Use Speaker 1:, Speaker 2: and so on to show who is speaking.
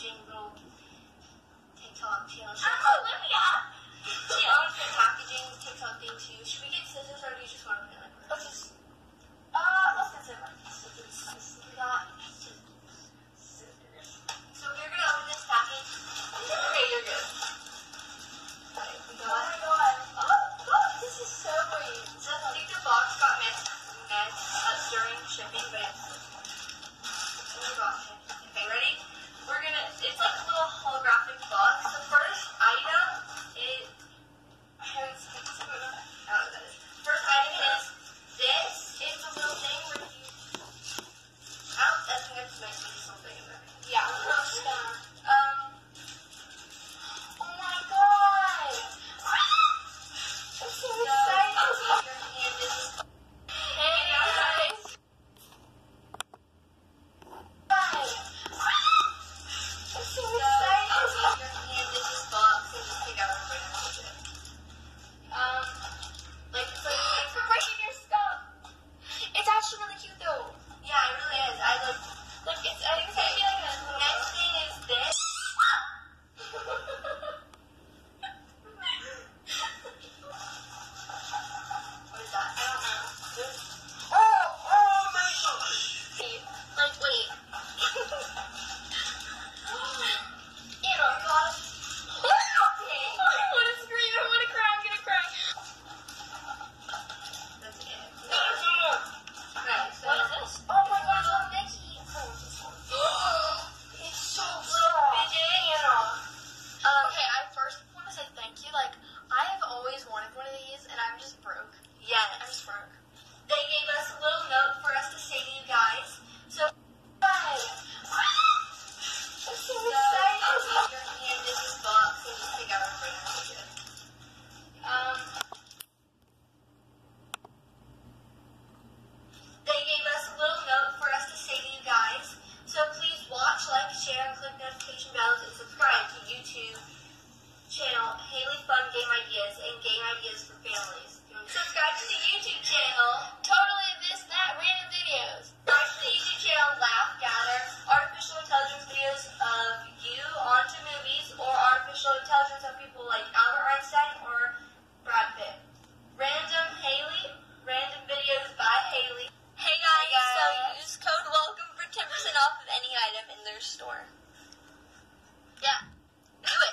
Speaker 1: jingle TikTok. Oh,
Speaker 2: Olivia!
Speaker 1: share, click notification bells, and subscribe to YouTube channel Haley Fun Game Ideas and off of any item in their store.
Speaker 2: Yeah.
Speaker 1: Do it.